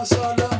mashallah